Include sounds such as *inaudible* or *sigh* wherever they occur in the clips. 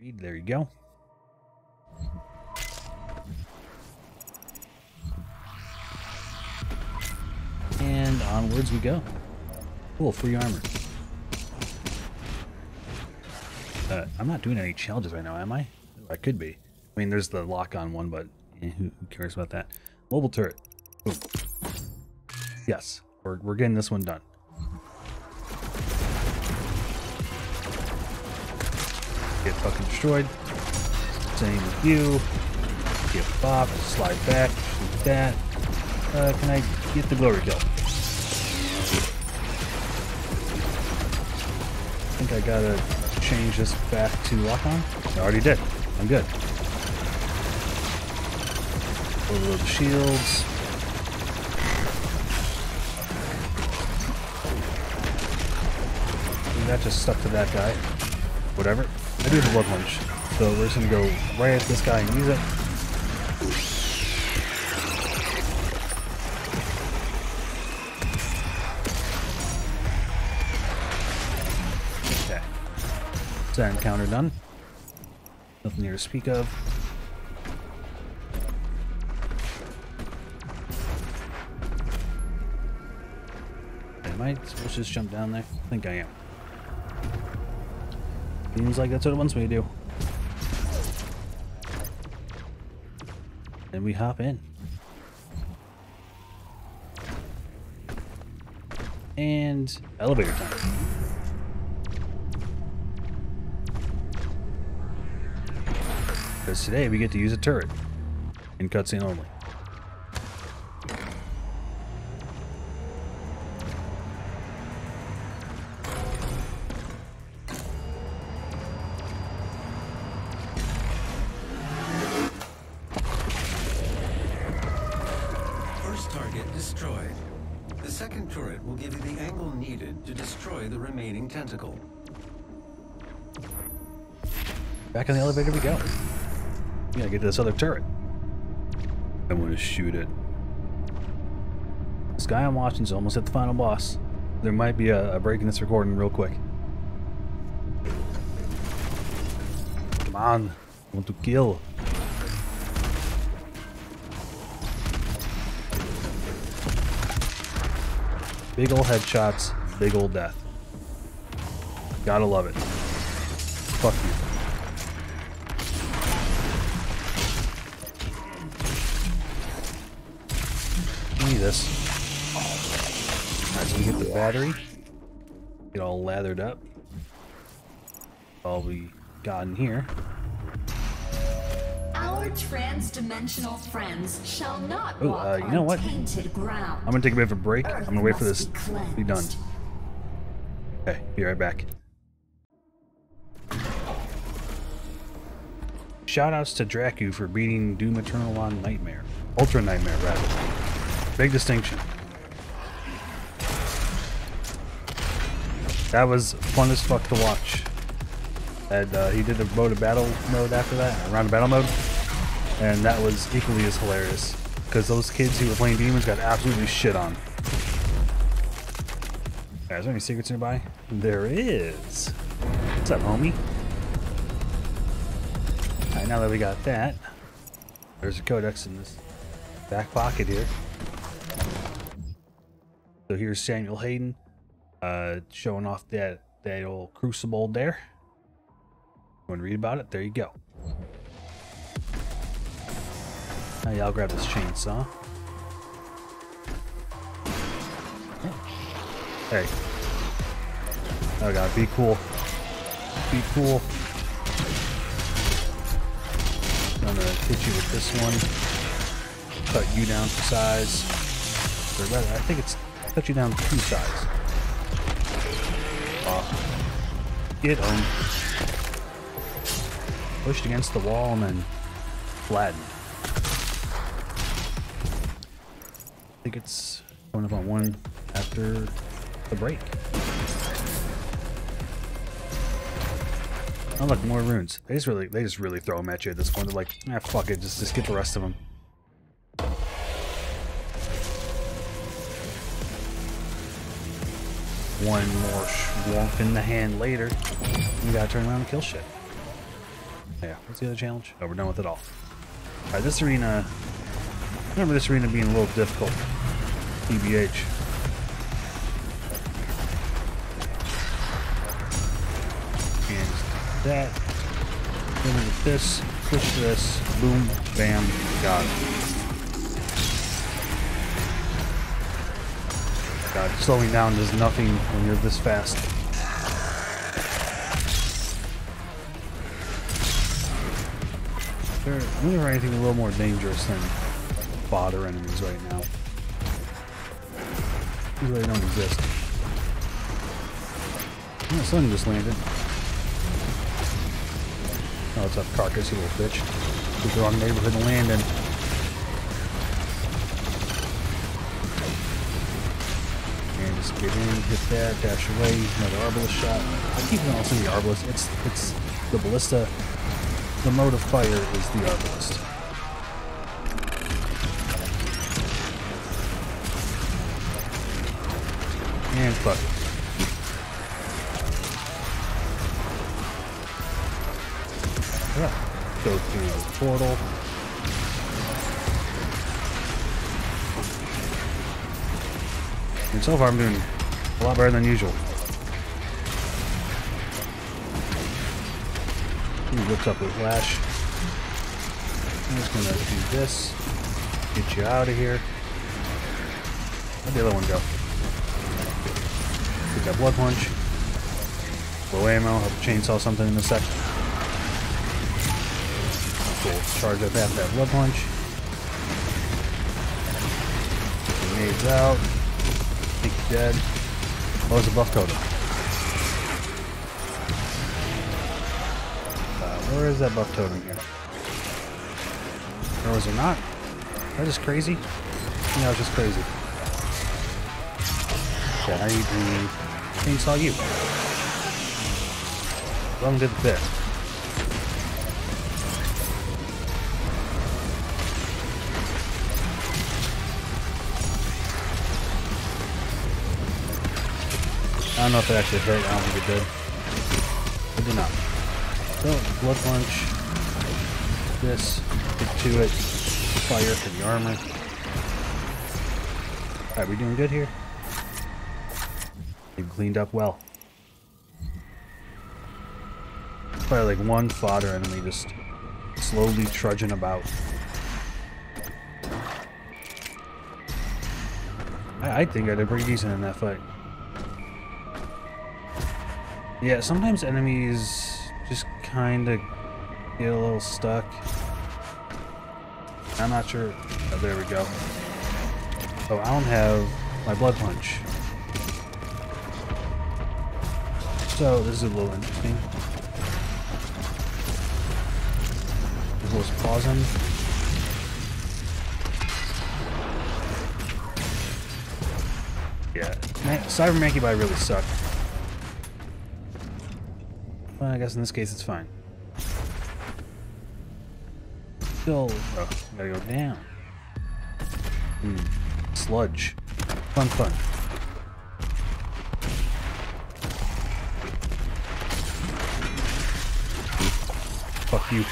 Read, there you go. And onwards we go. Cool, free armor. Uh, I'm not doing any challenges right now, am I? I could be. I mean, there's the lock-on one, but eh, who, cares about that? Mobile turret. Boom. Yes, we're, we're getting this one done. Get fucking destroyed. Same with you. Get bopped, slide back, shoot that. Uh, can I get the glory kill? I think I gotta change this back to lock on. I already did. I'm good. Overload the shields. That just stuck to that guy. Whatever. I do have a blood punch. So we're just gonna go right at this guy and use it. Okay. Is that encounter done? Nothing here to speak of. Am I to just jump down there? I think I am. Seems like that's what it wants me to do. And we hop in. And elevator time. Because today we get to use a turret. In cutscene only. Back in the elevator we go. We gotta get to this other turret. I want to shoot it. This guy I'm watching is almost at the final boss. There might be a, a break in this recording real quick. Come on. I want to kill. Big ol' headshots, big old death. Gotta love it. This. Alright, so we get the battery. Get all lathered up. All we got in here. Our trans-dimensional friends shall not Oh, walk uh, you know what? tainted ground. I'm gonna take a bit of a break. I'm gonna wait for this to be done. Okay, be right back. Shoutouts to Dracu for beating Doom Eternal on Nightmare. Ultra Nightmare, rather. Big distinction. That was fun as fuck to watch. And uh, he did the mode of battle mode after that, around to battle mode, and that was equally as hilarious. Because those kids who were playing demons got absolutely shit on. Is there any secrets nearby? There is. What's up, homie? Alright, now that we got that, there's a codex in this back pocket here. So here's Samuel Hayden, uh, showing off that, that old crucible there. Want to read about it? There you go. Now, yeah, I'll grab this chainsaw. Hey. Oh god, be cool. Be cool. I'm gonna hit you with this one. Cut you down to size. I think it's cut you down two size. Aw. Get on. Pushed against the wall and then flattened. I think it's coming up on one after the break. Oh look, more runes. They just really, they just really throw them at you at this point. They're like, ah, fuck it, just, just get the rest of them. One more swamp in the hand later. You gotta turn around and kill shit. Yeah, what's the other challenge? Oh, we're done with it all. Alright, this arena... I remember this arena being a little difficult. TBH. And that. Then this, push this, boom, bam, got it. God, slowing down does nothing when you're this fast. There, I'm looking for anything a little more dangerous than bother enemies right now. These really don't exist. Oh, the sun just landed. Oh, it's up, carcass, you little bitch? Pick the wrong neighborhood to land in. Just get in, hit that, dash away, another arbalest shot. I keep on saying the arbalest. It's it's the ballista. The mode of fire is the arbalest. And fuck it. Yeah. Go through the portal. And so far I'm doing a lot better than usual. He whips up with Lash. I'm just gonna do this. Get you out of here. Where'd the other one go? Get that blood punch. Low ammo, have to chainsaw something in a sec. Cool. Charge up after that blood punch. Grenades out. Dead. Oh, it's a buff totem. Uh, where is that buff totem here? Or was it not? That is crazy. Yeah, it's just crazy. Okay, I need to chainsaw you. Wrong did the bit. I don't know if it actually hurt. I don't think it did. It did not. So, blood punch. This. Get to it. Fire for the armor. Alright, we doing good here? You cleaned up well. Probably like one fodder enemy just slowly trudging about. I, I think I did pretty decent in that fight. Yeah, sometimes enemies just kind of get a little stuck. I'm not sure. Oh, there we go. Oh, I don't have my blood punch. So, this is a little interesting. Let's pause him. Yeah, Cyber Mancubi really suck. Well, I guess in this case it's fine. Still, oh, gotta go down. Hmm. Sludge. Fun, fun. Fuck you.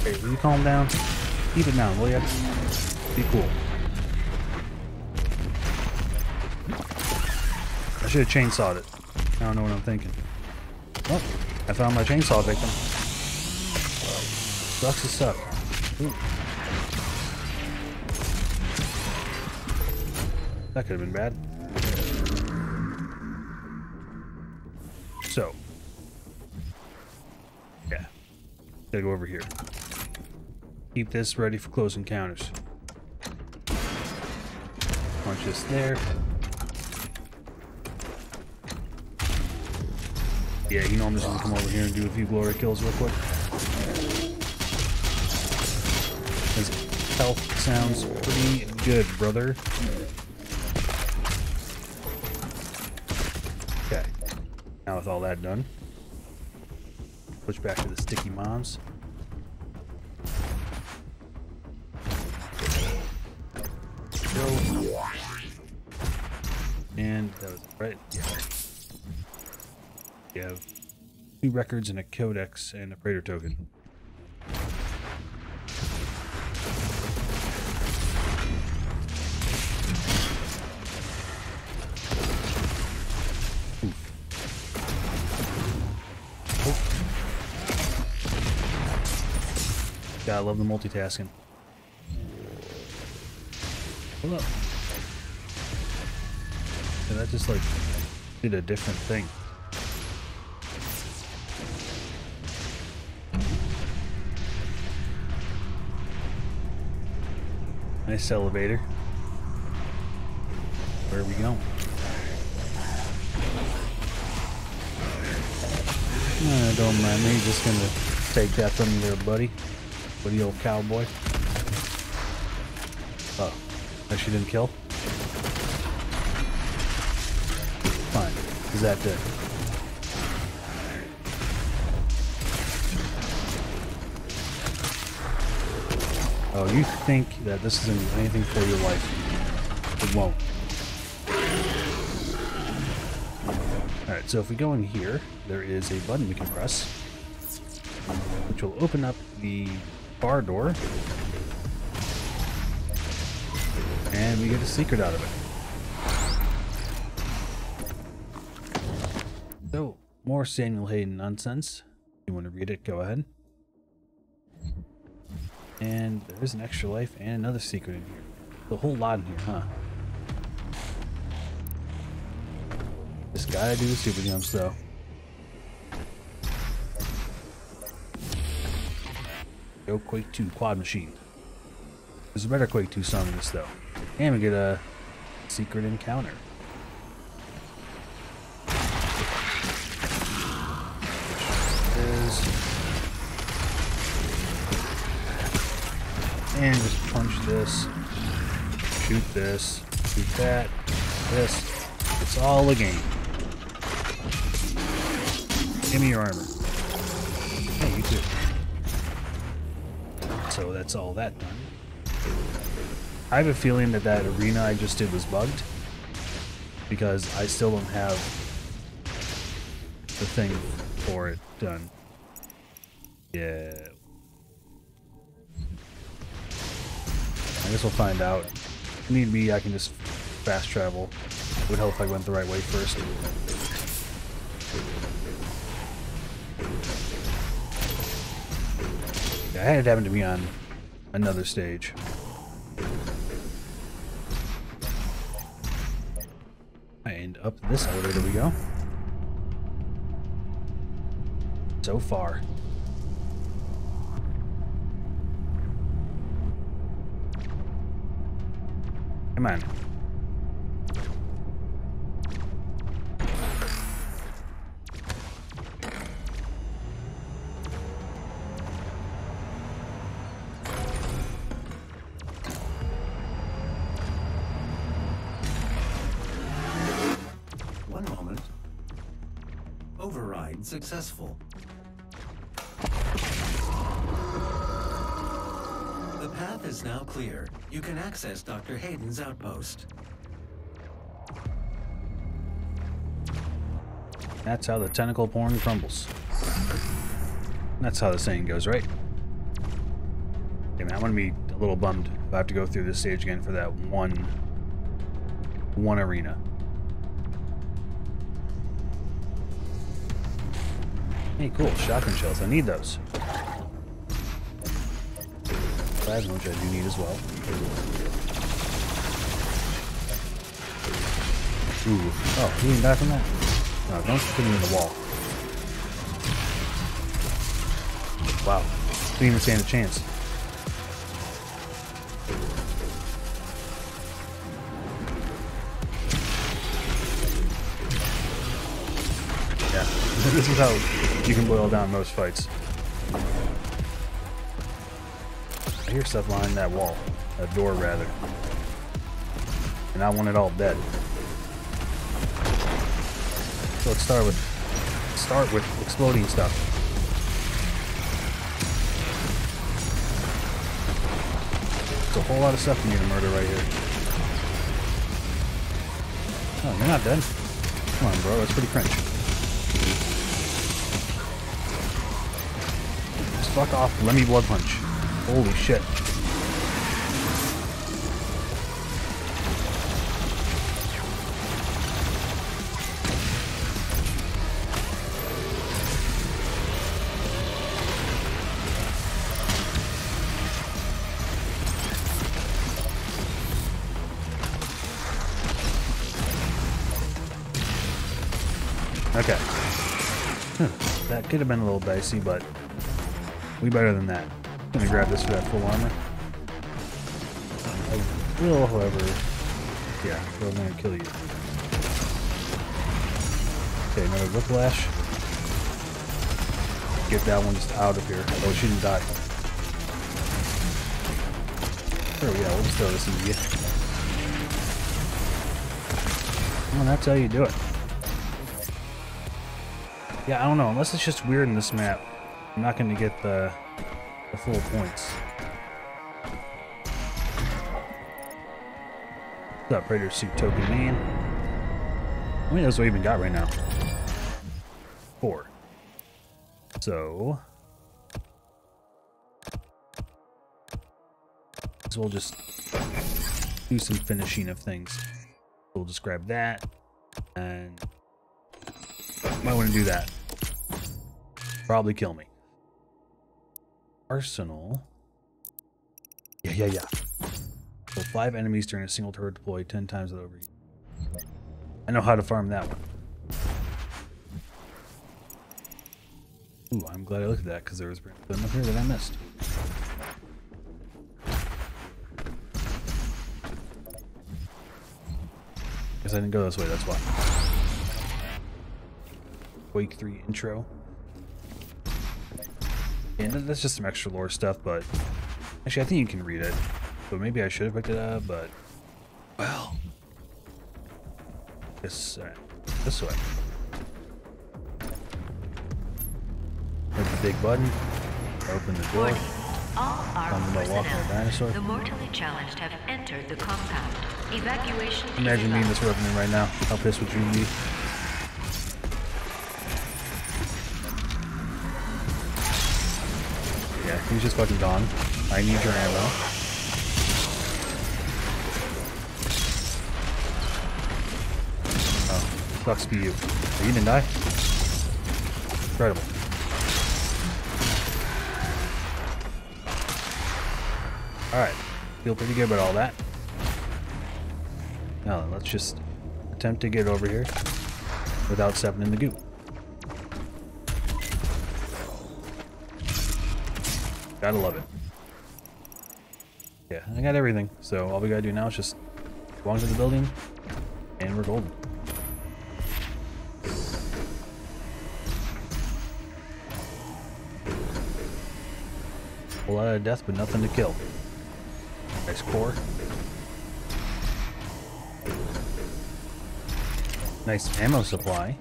Okay, will you calm down? Keep it down, will ya? Be cool. Should have chainsawed it. I don't know what I'm thinking. Oh, I found my chainsaw victim. Sucks to suck. Ooh. That could have been bad. So. Yeah. Gotta go over here. Keep this ready for close encounters. Punch this there. Yeah, you know I'm just gonna come over here and do a few glory kills real quick. His health sounds pretty good, brother. Okay. Now with all that done, switch back to the sticky bombs. Go. And that was right. Yeah. You have two records and a codex and a praetor token. I love the multitasking. Hold up. That just like did a different thing. Nice elevator. Where are we going? Uh, don't mind me, just gonna take that from you there, buddy. Buddy old cowboy. Oh, actually didn't kill? Fine. Is that dead? Oh, you think that this isn't do anything for your life. It won't. Alright, so if we go in here, there is a button we can press, which will open up the bar door, and we get a secret out of it. So, more Samuel Hayden nonsense. If You want to read it, go ahead. And there's an extra life and another secret in here. A whole lot in here, huh? Just gotta do the super jumps though. Go Quake 2 Quad Machine. There's a better Quake 2 song in this though. And we get a secret encounter. And just punch this, shoot this, shoot that, this. It's all a game. Give me your armor. Hey, you too. So that's all that done. I have a feeling that that arena I just did was bugged because I still don't have the thing for it done. Yeah. I guess we'll find out. If need be, I can just fast travel. Would help if I went the right way first. I had it happen to me on another stage. And up this elevator we go. So far. Come on. One moment. Override successful. The path is now clear. You can access Dr. Hayden's outpost. That's how the tentacle porn crumbles. That's how the saying goes, right? Okay, man, I'm gonna be a little bummed if I have to go through this stage again for that one, one arena. Hey, cool, shotgun shells. I need those. Plasma, which I do need as well. Ooh. Oh, he didn't die from that? No, don't put him in the wall. Wow. Didn't even stand a chance. Yeah. *laughs* this is how you can boil down most fights. I hear stuff behind that wall. a door, rather. And I want it all dead. So let's start with... Start with exploding stuff. It's a whole lot of stuff you need to murder right here. Oh, you're not dead. Come on, bro. That's pretty cringe. Just fuck off. Let me blood punch. Holy shit. Okay. Huh. That could have been a little dicey, but we better than that. I'm gonna grab this for that full armor. Oh, I will, however, yeah, I'm gonna kill you. Okay, another whiplash. Get that one just out of here. Oh, she didn't die. Sure, yeah, we'll just throw this in you. Well, that's how you do it. Yeah, I don't know. Unless it's just weird in this map, I'm not to get the, the full points. What's up, Suit Token Man? How many of those we even got right now? Four. So... So we'll just do some finishing of things. We'll just grab that, and might want to do that. Probably kill me. Arsenal. Yeah, yeah, yeah. So five enemies during a single turret deploy ten times over. I know how to farm that one. Ooh, I'm glad I looked at that because there was something up here that I missed. Guess I didn't go this way, that's why. Quake 3 intro. And that's just some extra lore stuff, but actually I think you can read it. But maybe I should have picked it up, but well. This uh, this way. There's the big button. Open the door. Warning. All Come armed to walk on a dinosaur. personnel, the mortally challenged have entered the compound. Evacuation is Imagine me in allowed. this weapon right now. How pissed would you be? He's just fucking gone. I need your ammo. Oh, sucks to you. You didn't die? Incredible. Alright, feel pretty good about all that. Now let's just attempt to get over here without stepping in the goop. Gotta love it. Yeah, I got everything. So all we gotta do now is just go onto the building and we're golden. A lot of death, but nothing to kill. Nice core. Nice ammo supply.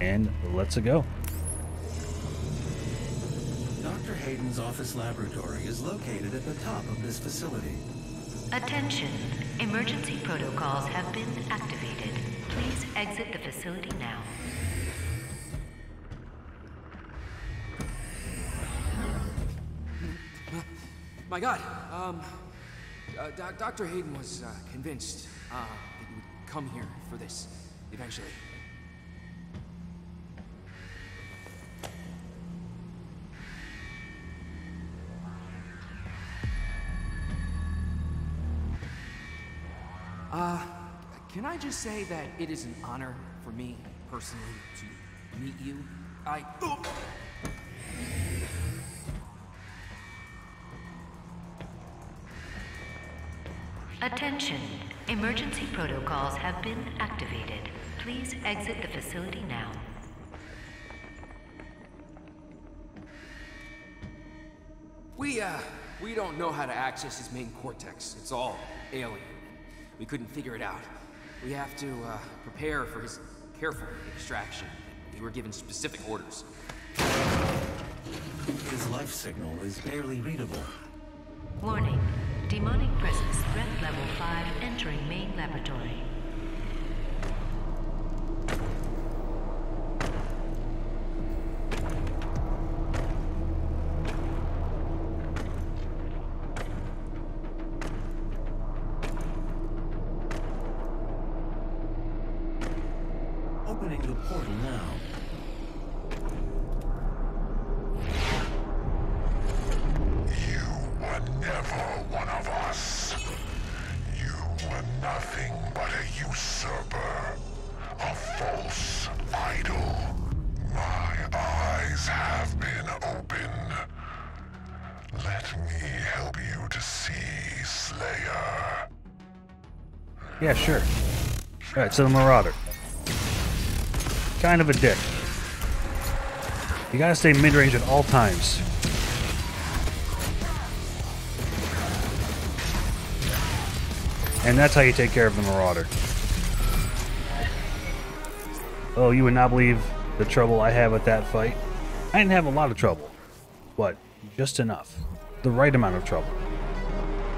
And let's go. Dr. Hayden's office laboratory is located at the top of this facility. Attention. Emergency protocols have been activated. Please exit the facility now. My God, um, uh, Doc- Dr. Hayden was uh, convinced uh, that you would come here for this eventually. Uh, can I just say that it is an honor for me personally to meet you? I. Attention. Emergency protocols have been activated. Please exit the facility now. We, uh, we don't know how to access his main cortex. It's all alien. We couldn't figure it out. We have to, uh, prepare for his careful extraction. We were given specific orders. His life signal is barely readable. Warning. Demonic presence threat level 5 entering main laboratory. Opening the portal now. You were never one of us. You were nothing but a usurper, a false idol. My eyes have been opened. Let me help you to see, Slayer. Yeah, sure. Alright, so the Marauder. Kind of a dick. You gotta stay mid-range at all times. And that's how you take care of the Marauder. Oh, you would not believe the trouble I have with that fight. I didn't have a lot of trouble, but just enough. The right amount of trouble.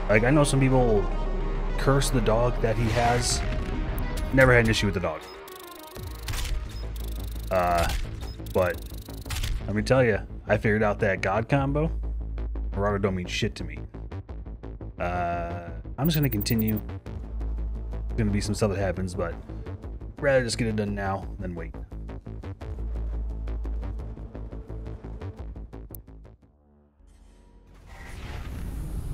Like, I know some people curse the dog that he has. Never had an issue with the dog. Uh, but let me tell you, I figured out that God combo. Marauder don't mean shit to me. Uh, I'm just gonna continue. There's gonna be some stuff that happens, but rather just get it done now than wait.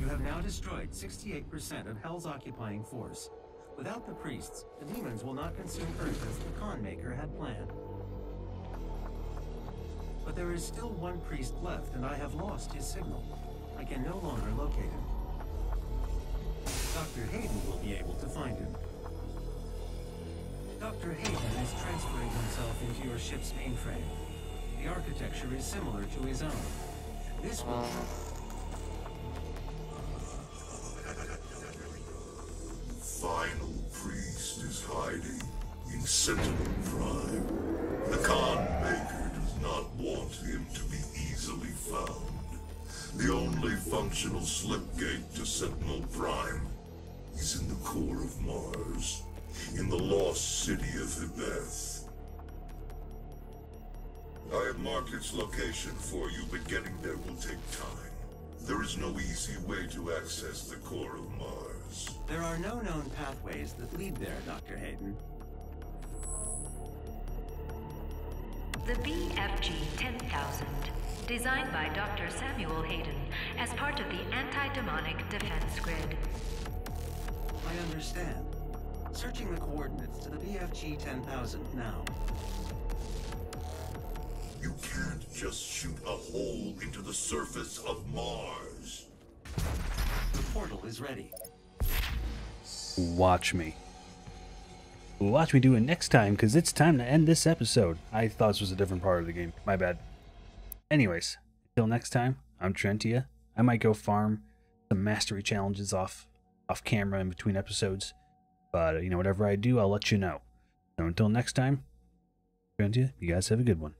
You have now destroyed 68% of Hell's occupying force. Without the priests, the demons will not consume Earth as the Khan Maykr had planned. But there is still one priest left, and I have lost his signal. I can no longer locate him. Dr. Hayden will be able to find him. Dr. Hayden is transferring himself into your ship's mainframe. The architecture is similar to his own. This will Final priest is hiding in Sentinel Prime. Functional slipgate to Sentinel Prime is in the core of Mars, in the lost city of Hebeth. I have marked its location for you, but getting there will take time. There is no easy way to access the core of Mars. There are no known pathways that lead there, Dr. Hayden. The BFG 10000, designed by Dr. Samuel Hayden as part of the anti-demonic defense grid. I understand. Searching the coordinates to the BFG 10,000 now. You can't just shoot a hole into the surface of Mars. The portal is ready. Watch me. Watch me do it next time, because it's time to end this episode. I thought this was a different part of the game. My bad. Anyways, until next time, I'm Trientia. I might go farm some mastery challenges off off camera in between episodes. But, you know, whatever I do, I'll let you know. So until next time, Trientia, you guys have a good one.